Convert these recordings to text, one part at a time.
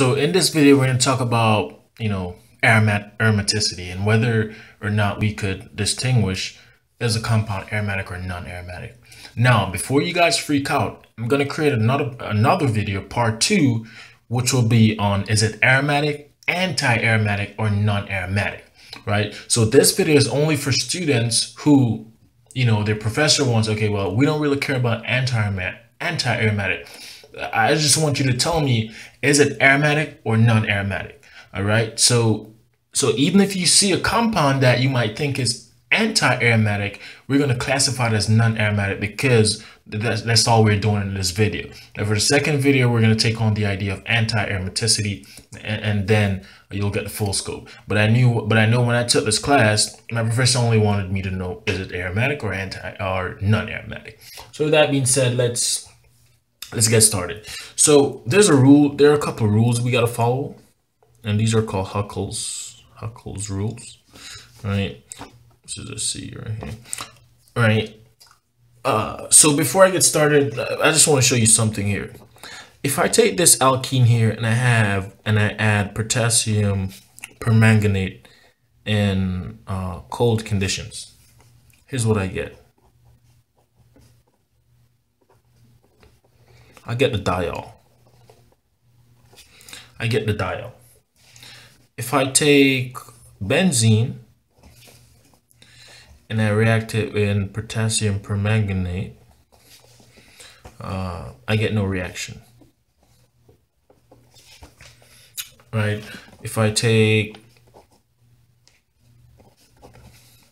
So in this video, we're going to talk about, you know, aromat aromaticity and whether or not we could distinguish is a compound aromatic or non-aromatic. Now, before you guys freak out, I'm going to create another another video, part two, which will be on is it aromatic, anti-aromatic, or non-aromatic, right? So this video is only for students who, you know, their professor wants, okay, well, we don't really care about anti-aromatic, anti-aromatic. I just want you to tell me, is it aromatic or non-aromatic? All right. So, so even if you see a compound that you might think is anti-aromatic, we're going to classify it as non-aromatic because that's, that's all we're doing in this video. Now for the second video, we're going to take on the idea of anti-aromaticity and, and, then you'll get the full scope. But I knew, but I know when I took this class, my professor only wanted me to know, is it aromatic or anti or non-aromatic? So with that being said, let's let's get started. So there's a rule, there are a couple of rules we got to follow, and these are called Huckel's Huckel's rules, right? This is a C right here, right? Uh, so before I get started, I just want to show you something here. If I take this alkene here and I have, and I add potassium permanganate in uh, cold conditions, here's what I get. I get the diol. I get the diol. If I take benzene and I react it in potassium permanganate, uh, I get no reaction. Right? If I take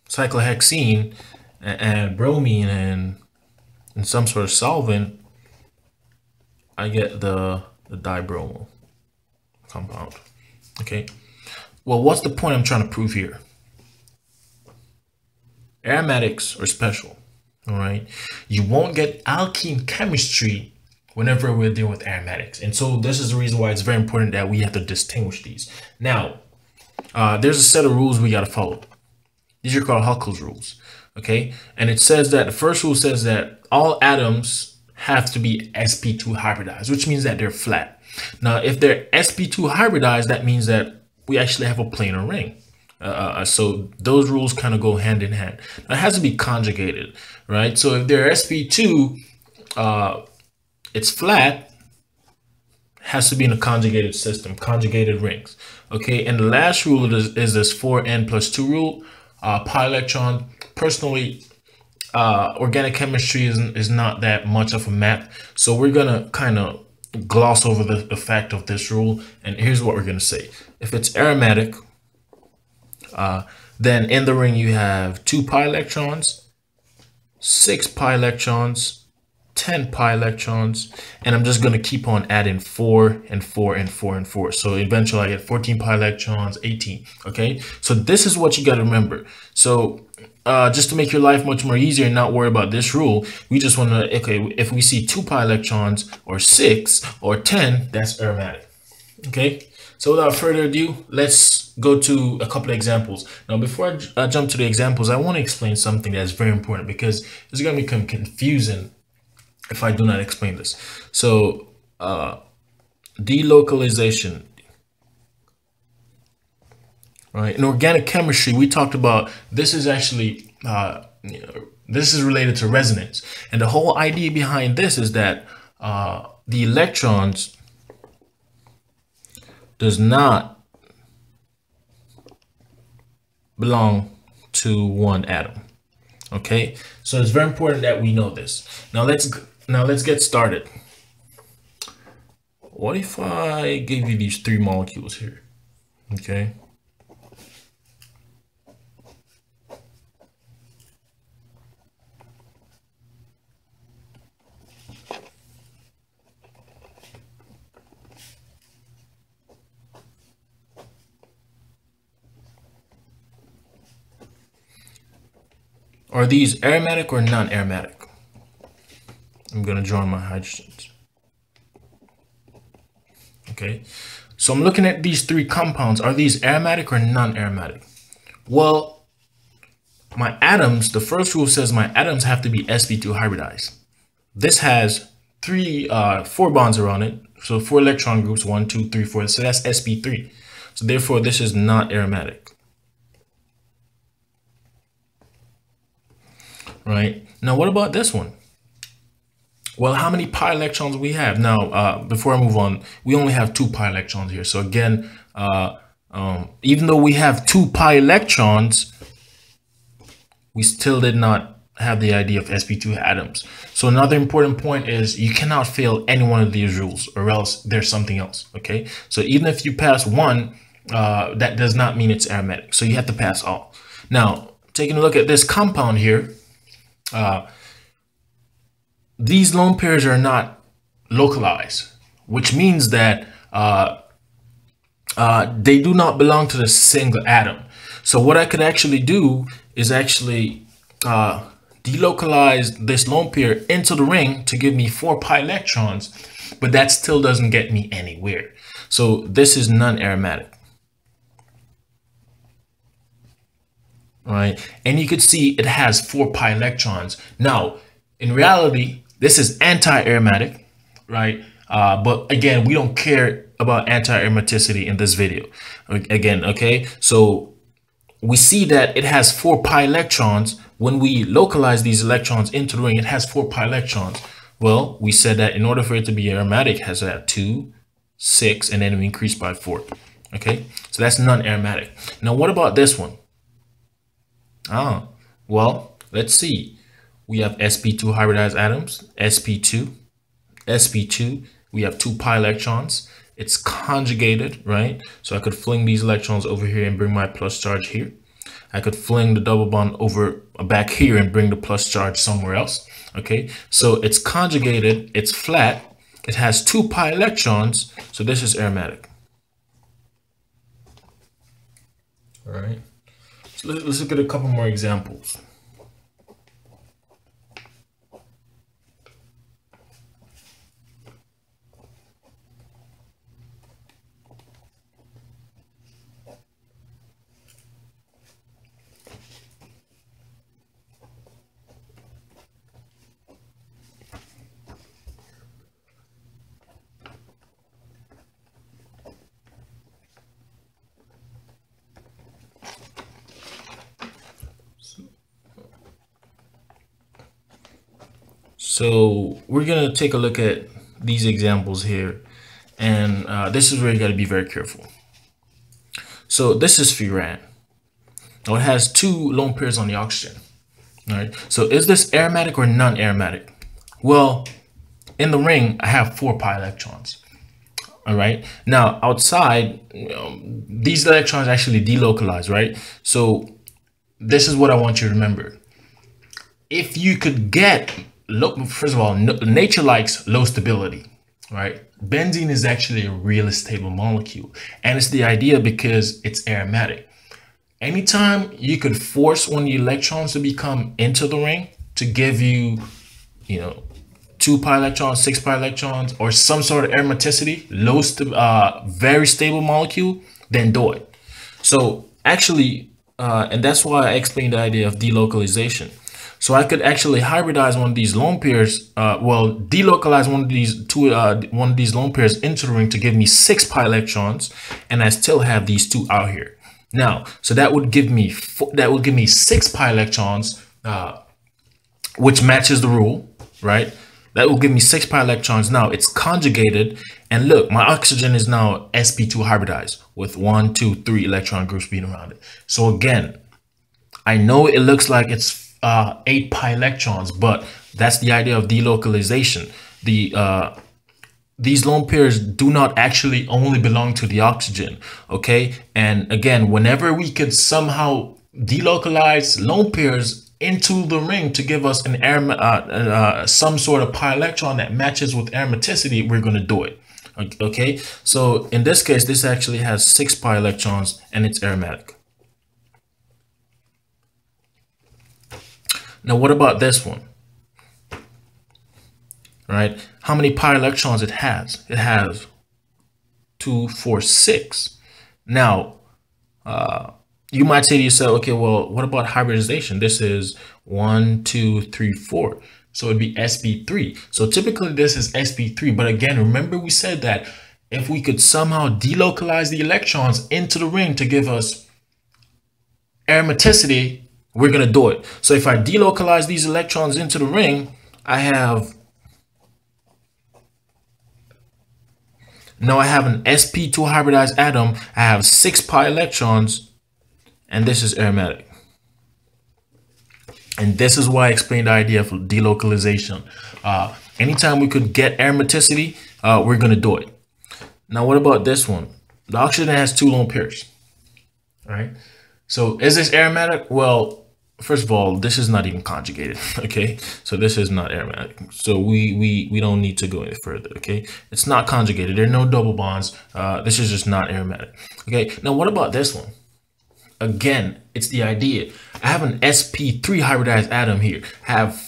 cyclohexene and bromine and, and some sort of solvent, I get the, the dibromo compound. Okay. Well, what's the point I'm trying to prove here? Aromatics are special. All right. You won't get alkene chemistry whenever we're dealing with aromatics. And so this is the reason why it's very important that we have to distinguish these. Now, uh, there's a set of rules we got to follow. These are called Huckel's rules. Okay. And it says that the first rule says that all atoms have to be sp2 hybridized, which means that they're flat. Now, if they're sp2 hybridized, that means that we actually have a planar ring. Uh, uh so those rules kind of go hand in hand. Now, it has to be conjugated, right? So if they're sp2, uh, it's flat, has to be in a conjugated system, conjugated rings. Okay, and the last rule is, is this 4n plus 2 rule. Uh, pi electron, personally, uh, organic chemistry is, is not that much of a math. So we're going to kind of gloss over the, the fact of this rule. And here's what we're going to say. If it's aromatic, uh, then in the ring you have two pi electrons, six pi electrons, 10 pi electrons, and I'm just going to keep on adding 4 and 4 and 4 and 4. So eventually I get 14 pi electrons, 18. Okay, so this is what you got to remember. So uh, just to make your life much more easier and not worry about this rule, we just want to, okay, if we see 2 pi electrons or 6 or 10, that's aromatic. Okay, so without further ado, let's go to a couple of examples. Now, before I, I jump to the examples, I want to explain something that's very important because it's going to become confusing if I do not explain this. So, uh, delocalization right? In organic chemistry, we talked about this is actually, uh, you know, this is related to resonance. And the whole idea behind this is that uh, the electrons does not belong to one atom. Okay, so it's very important that we know this. Now let's now let's get started. What if I gave you these three molecules here? Okay. Are these aromatic or non-aromatic? I'm going to join my hydrogens. Okay, so I'm looking at these three compounds. Are these aromatic or non-aromatic? Well, my atoms, the first rule says my atoms have to be sp2 hybridized. This has three, uh, four bonds around it, So four electron groups, one, two, three, four. So that's sp3. So therefore, this is not aromatic. Right. Now, what about this one? Well, how many pi electrons we have? Now, uh, before I move on, we only have two pi electrons here. So again, uh, um, even though we have two pi electrons, we still did not have the idea of sp2 atoms. So another important point is you cannot fail any one of these rules or else there's something else, okay? So even if you pass one, uh, that does not mean it's aromatic. So you have to pass all. Now, taking a look at this compound here, uh, these lone pairs are not localized, which means that uh, uh, they do not belong to the single atom. So what I could actually do is actually uh, delocalize this lone pair into the ring to give me four pi electrons, but that still doesn't get me anywhere. So this is non-aromatic. Right, and you could see it has four pi electrons. Now, in reality, this is anti-aromatic, right? Uh, but again, we don't care about anti-aromaticity in this video. Again, okay? So we see that it has four pi electrons. When we localize these electrons into the ring, it has four pi electrons. Well, we said that in order for it to be aromatic, it has that two, six, and then we increase by four. Okay, so that's non-aromatic. Now, what about this one? Ah, well, let's see we have sp2 hybridized atoms, sp2, sp2, we have two pi electrons. It's conjugated, right? So I could fling these electrons over here and bring my plus charge here. I could fling the double bond over uh, back here and bring the plus charge somewhere else. Okay, so it's conjugated, it's flat, it has two pi electrons, so this is aromatic. All right, so let's look at a couple more examples. So we're going to take a look at these examples here. And uh, this is where you got to be very careful. So this is furan. Now it has two lone pairs on the oxygen. All right. So is this aromatic or non-aromatic? Well, in the ring, I have four pi electrons. All right. Now outside, um, these electrons actually delocalize, right? So this is what I want you to remember. If you could get look, first of all, nature likes low stability, right? Benzene is actually a really stable molecule. And it's the idea because it's aromatic. Anytime you could force one of the electrons to become into the ring to give you, you know, two pi electrons, six pi electrons, or some sort of aromaticity, low, st uh, very stable molecule, then do it. So actually, uh, and that's why I explained the idea of delocalization. So I could actually hybridize one of these lone pairs, uh, well, delocalize one of these two, uh, one of these lone pairs into the ring to give me six pi electrons, and I still have these two out here. Now, so that would give me that would give me six pi electrons, uh, which matches the rule, right? That will give me six pi electrons. Now it's conjugated, and look, my oxygen is now sp2 hybridized with one, two, three electron groups being around it. So again, I know it looks like it's uh, eight pi electrons, but that's the idea of delocalization. The uh, these lone pairs do not actually only belong to the oxygen, okay? And again, whenever we could somehow delocalize lone pairs into the ring to give us an air, uh, uh, some sort of pi electron that matches with aromaticity, we're going to do it. Okay, so in this case, this actually has six pi electrons and it's aromatic. Now, what about this one? Right? How many pi electrons it has? It has two, four, six. Now, uh, you might say to yourself, okay, well, what about hybridization? This is one, two, three, four. So it'd be sp3. So typically this is sp3. But again, remember we said that if we could somehow delocalize the electrons into the ring to give us aromaticity, we're going to do it. So if I delocalize these electrons into the ring, I have now I have an sp2 hybridized atom. I have six pi electrons, and this is aromatic. And this is why I explained the idea of delocalization. Uh, anytime we could get aromaticity, uh, we're going to do it. Now, what about this one? The oxygen has two lone pairs, right? So is this aromatic? Well, first of all, this is not even conjugated, okay? So this is not aromatic. So we, we, we don't need to go any further, okay? It's not conjugated. There are no double bonds. Uh, this is just not aromatic, okay? Now, what about this one? Again, it's the idea. I have an sp3 hybridized atom here. have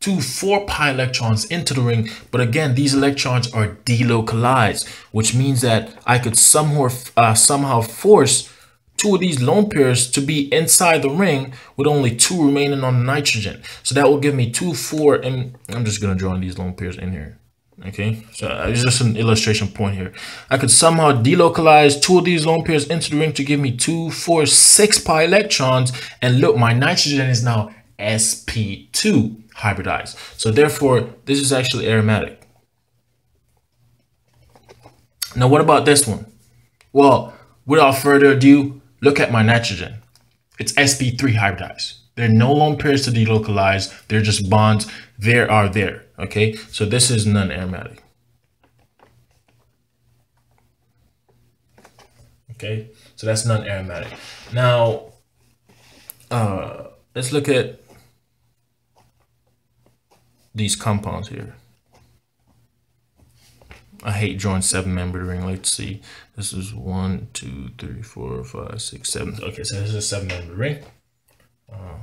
two 4 pi electrons into the ring. But again, these electrons are delocalized, which means that I could somehow, uh, somehow force two of these lone pairs to be inside the ring with only two remaining on nitrogen. So that will give me two, four, and I'm just going to draw these lone pairs in here. Okay, so uh, it's just an illustration point here. I could somehow delocalize two of these lone pairs into the ring to give me two, four, six pi electrons. And look, my nitrogen is now sp2 hybridized. So therefore, this is actually aromatic. Now, what about this one? Well, without further ado, look at my nitrogen. It's sp3 hybridized. There are no lone pairs to delocalize. They're just bonds. There are there. Okay, so this is non-aromatic. Okay, so that's non-aromatic. Now, uh, let's look at these compounds here. I hate drawing seven membered ring. Let's see. This is one, two, three, four, five, six, seven. Okay, so this is a seven membered ring. Uh,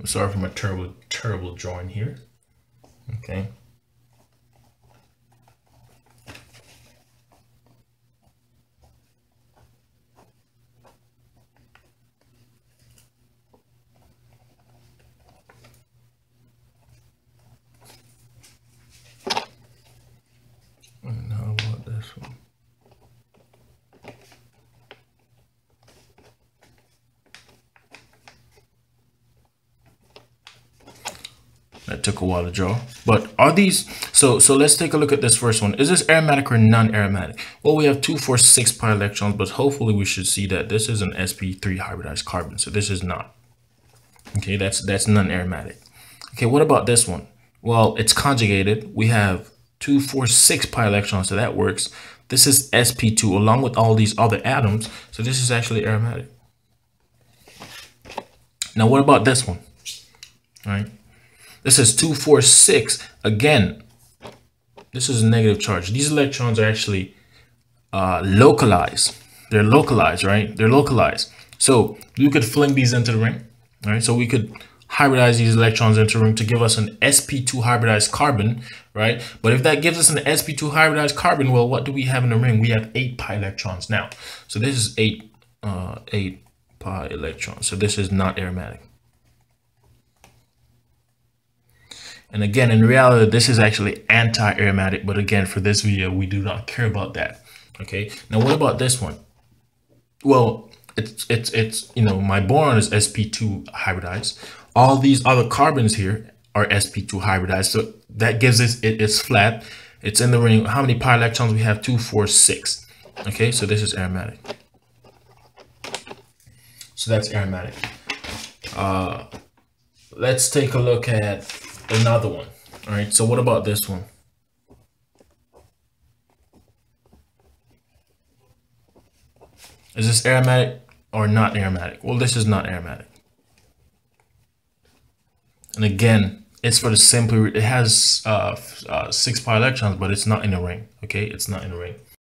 I'm sorry for my terrible, terrible drawing here. Okay. That took a while to draw. But are these, so so let's take a look at this first one. Is this aromatic or non-aromatic? Well, we have two, four, six pi electrons, but hopefully we should see that this is an sp3 hybridized carbon. So this is not. Okay, that's that's non-aromatic. Okay, what about this one? Well, it's conjugated. We have two, four, six pi electrons, so that works. This is sp2 along with all these other atoms. So this is actually aromatic. Now, what about this one? All right. This is 246. Again, this is a negative charge. These electrons are actually uh, localized. They're localized, right? They're localized. So you could fling these into the ring, right? So we could hybridize these electrons into the ring to give us an sp2 hybridized carbon, right? But if that gives us an sp2 hybridized carbon, well, what do we have in the ring? We have eight pi electrons now. So this is eight, uh, eight pi electrons. So this is not aromatic. And again, in reality, this is actually anti-aromatic. But again, for this video, we do not care about that. Okay. Now, what about this one? Well, it's, it's, it's, you know, my boron is sp2 hybridized. All these other carbons here are sp2 hybridized. So that gives us, it, it's flat. It's in the ring. How many pi electrons we have? Two, four, six. Okay. So this is aromatic. So that's aromatic. Uh, let's take a look at another one. All right, so what about this one? Is this aromatic or not aromatic? Well, this is not aromatic. And again, it's for the simple, it has uh, uh, six pi electrons, but it's not in a ring, okay? It's not in a ring.